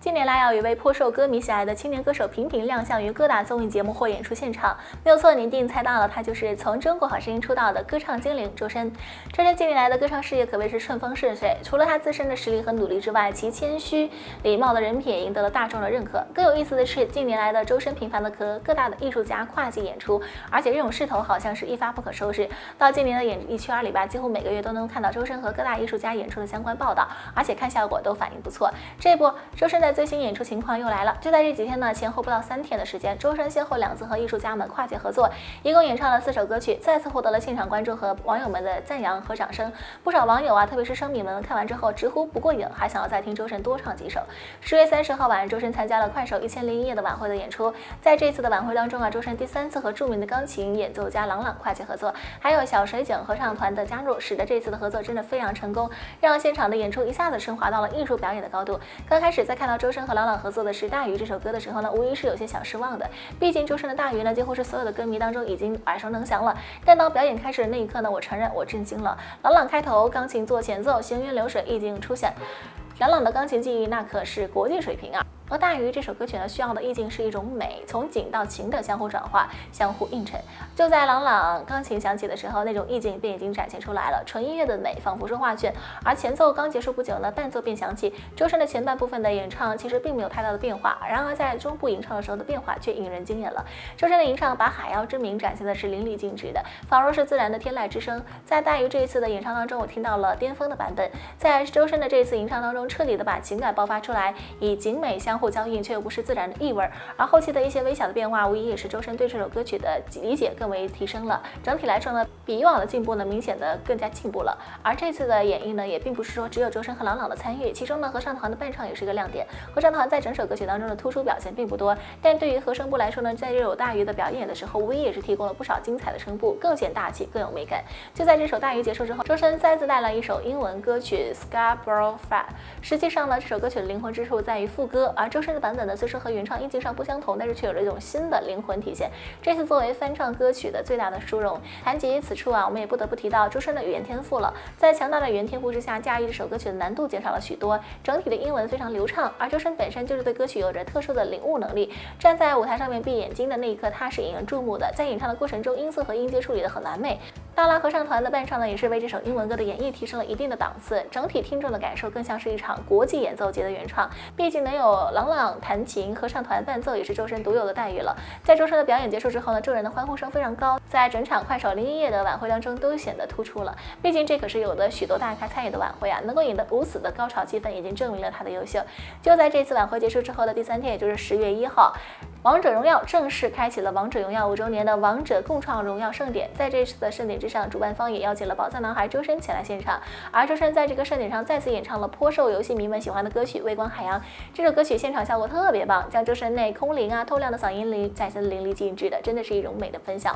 近年来，有一位颇受歌迷喜爱的青年歌手频频亮相于各大综艺节目或演出现场。没有错，您一定猜到了，他就是从《中国好声音》出道的歌唱精灵周深。周深近年来的歌唱事业可谓是顺风顺水，除了他自身的实力和努力之外，其谦虚礼貌的人品也赢得了大众的认可。更有意思的是，近年来的周深频繁的和各大的艺术家跨界演出，而且这种势头好像是一发不可收拾。到今年的演艺圈里吧，几乎每个月都能看到周深和各大艺术家演出的相关报道，而且看效果都反应不错。这不，周深最新演出情况。又来了！就在这几天呢，前后不到三天的时间，周深先后两次和艺术家们跨界合作，一共演唱了四首歌曲，再次获得了现场观众和网友们的赞扬和掌声。不少网友啊，特别是声迷们看完之后直呼不过瘾，还想要再听周深多唱几首。十月三十号晚，周深参加了快手一千零一夜的晚会的演出，在这次的晚会当中啊，周深第三次和著名的钢琴演奏家郎朗跨界合作，还有小水井合唱团的加入，使得这次的合作真的非常成功，让现场的演出一下子升华到了艺术表演的高度。刚开始在看到周深和朗朗合作的是《大鱼》这首歌的时候呢，无疑是有些小失望的。毕竟周深的大鱼呢，几乎是所有的歌迷当中已经耳熟能详了。但当表演开始的那一刻呢，我承认我震惊了。朗朗开头，钢琴做前奏，行云流水，意境出现。朗朗的钢琴技艺那可是国际水平啊。而大鱼这首歌曲呢，需要的意境是一种美，从景到情的相互转化、相互映衬。就在朗朗钢琴响起的时候，那种意境便已经展现出来了，纯音乐的美仿佛是画卷。而前奏刚结束不久呢，伴奏便响起。周深的前半部分的演唱其实并没有太大的变化，然而在中部吟唱的时候的变化却引人惊艳了。周深的吟唱把海妖之名展现的是淋漓尽致的，仿若是自然的天籁之声。在大鱼这一次的演唱当中，我听到了巅峰的版本。在周深的这一次吟唱当中，彻底的把情感爆发出来，以景美相后交映，却又不失自然的意味。而后期的一些微小的变化，无疑也是周深对这首歌曲的理解更为提升了。整体来说呢，比以往的进步呢，明显的更加进步了。而这次的演绎呢，也并不是说只有周深和朗朗的参与，其中呢，合唱团的伴唱也是一个亮点。合唱团在整首歌曲当中的突出表现并不多，但对于和声部来说呢，在这首大鱼的表演的时候，无疑也是提供了不少精彩的声部，更显大气，更有美感。就在这首大鱼结束之后，周深再次带来一首英文歌曲《Scarborough Fair》。实际上呢，这首歌曲的灵魂之处在于副歌，而周深的版本呢，虽说和原唱音境上不相同，但是却有了一种新的灵魂体现。这次作为翻唱歌曲的最大的殊荣，谈及此处啊，我们也不得不提到周深的语言天赋了。在强大的语言天赋之下，驾驭这首歌曲的难度减少了许多，整体的英文非常流畅。而周深本身就是对歌曲有着特殊的领悟能力，站在舞台上面闭眼睛的那一刻，他是引人注目的。在演唱的过程中，音色和音阶处理得很完美。大拉合唱团的伴唱呢，也是为这首英文歌的演绎提升了一定的档次，整体听众的感受更像是一场国际演奏节的原创。毕竟能有郎朗弹琴，合唱团伴奏也是周深独有的待遇了。在周深的表演结束之后呢，众人的欢呼声非常高，在整场快手零一夜的晚会当中都显得突出了。毕竟这可是有的许多大咖参与的晚会啊，能够引得如此的高潮气氛，已经证明了他的优秀。就在这次晚会结束之后的第三天，也就是十月一号。王者荣耀正式开启了王者荣耀五周年的王者共创荣耀盛典，在这次的盛典之上，主办方也邀请了宝藏男孩周深前来现场。而周深在这个盛典上再次演唱了颇受游戏迷们喜欢的歌曲《微光海洋》。这首歌曲现场效果特别棒，将周深那空灵啊透亮的嗓音里展现的淋漓尽致的，真的是一种美的分享。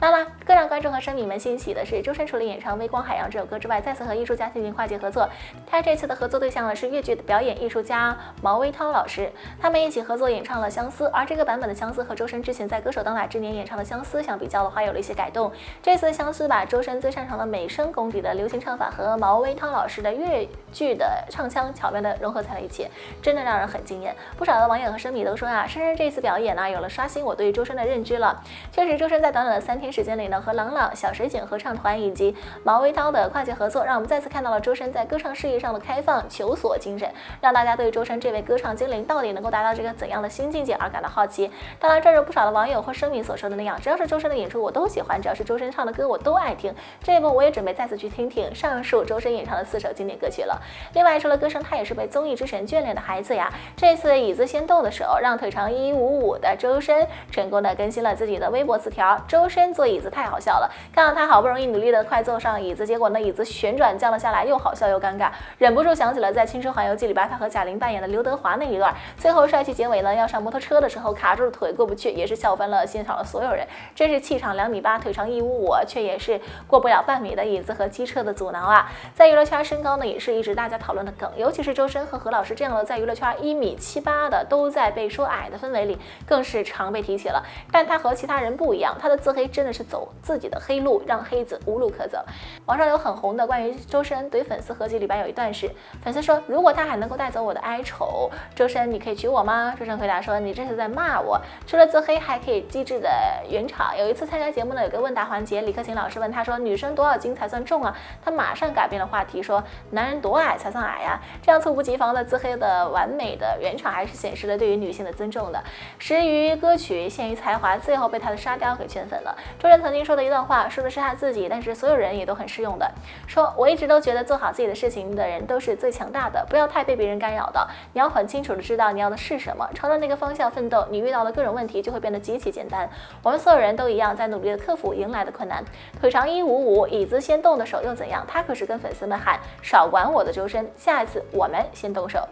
那么，更让观众和声迷们欣喜的是，周深除了演唱《微光海洋》这首歌之外，再次和艺术家进行跨界合作。他这次的合作对象呢是越剧的表演艺术家毛维涛老师，他们一起合作演唱了《相思》，而这个版本的《相思》和周深之前在《歌手当打之年》演唱的《相思》相比较的话，有了一些改动。这次《相思》把周深最擅长的美声功底的流行唱法和毛维涛老师的粤剧的唱腔巧妙的融合在了一起，真的让人很惊艳。不少的网友和声迷都说啊，深深这次表演呢，有了刷新我对周深的认知了。确实，周深在短短的三天时间里呢，和郎朗、小水井合唱团以及毛维涛的跨界合作，让我们再次看到了周深在歌唱事业上的开放、求索精神，让大家对周深这位歌唱精灵到底能够达到这个怎样的新境界而感到好奇。当然，这。正如不少的网友或声明所说的那样，只要是周深的演出，我都喜欢；只要是周深唱的歌，我都爱听。这一波我也准备再次去听听上述周深演唱的四首经典歌曲了。另外，除了歌声，他也是被综艺之神眷恋的孩子呀。这次椅子先动的时候，让腿长一五五的周深成功的更新了自己的微博词条：周深坐椅子太好笑了。看到他好不容易努力的快坐上椅子，结果那椅子旋转降了下来，又好笑又尴尬，忍不住想起了在《青春环游记》里边他和贾玲扮演的刘德华那一段。最后帅气结尾呢，要上摩托车的时候，卡住了腿过不去，也是笑翻了现场的所有人。真是气场两米八，腿长一五五，却也是过不了半米的椅子和机车的阻挠啊！在娱乐圈，身高呢也是一直大家讨论的梗，尤其是周深和何老师这样的在娱乐圈一米七八的都在被说矮的氛围里，更是常被提起了。但他和其他人不一样，他的自黑真的是走自己的黑路，让黑子无路可走。网上有很红的关于周深怼粉丝合集里边有一段是，粉丝说如果他还能够带走我的哀愁，周深你可以娶我吗？周深回答说你这是在骂我。除了自黑，还可以机智的圆场。有一次参加节目呢，有个问答环节，李克勤老师问他说女生多少斤才算重啊？他马上改变了话题说男人多矮才算矮呀？这样猝不及防的自黑的完美的圆场，还是显示了对于女性的尊重的。始于歌曲，陷于才华，最后被他的沙雕给圈粉了。周深曾经说的一段话，说的是他自己，但是所有人也都很适用的。说我一直都觉得做好自己的事情的人都是最强大的，不要太被别人干扰的。你要很清楚的知道你要的是什么，朝着那个方向奋斗，你遇到的各种问题就会变得极其简单。我们所有人都一样，在努力的克服迎来的困难。腿长一五五，椅子先动的手又怎样？他可是跟粉丝们喊少管我的周深，下一次我们先动手。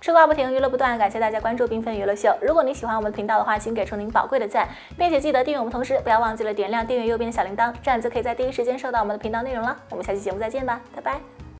吃瓜不停，娱乐不断，感谢大家关注缤纷娱乐秀。如果你喜欢我们的频道的话，请给出您宝贵的赞，并且记得订阅我们，同时不要忘记了点亮订阅右边的小铃铛，这样就可以在第一时间收到我们的频道内容了。我们下期节目再见吧，拜拜。